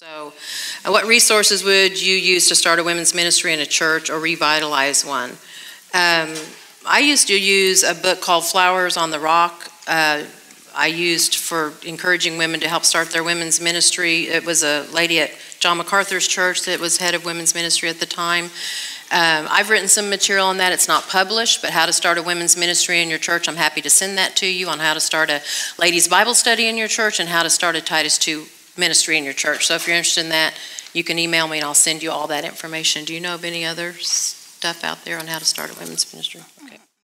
So, uh, what resources would you use to start a women's ministry in a church or revitalize one? Um, I used to use a book called Flowers on the Rock. Uh, I used for encouraging women to help start their women's ministry. It was a lady at John MacArthur's church that was head of women's ministry at the time. Um, I've written some material on that. It's not published, but how to start a women's ministry in your church. I'm happy to send that to you on how to start a ladies' Bible study in your church and how to start a Titus 2 ministry in your church. So if you're interested in that, you can email me and I'll send you all that information. Do you know of any other stuff out there on how to start a women's ministry?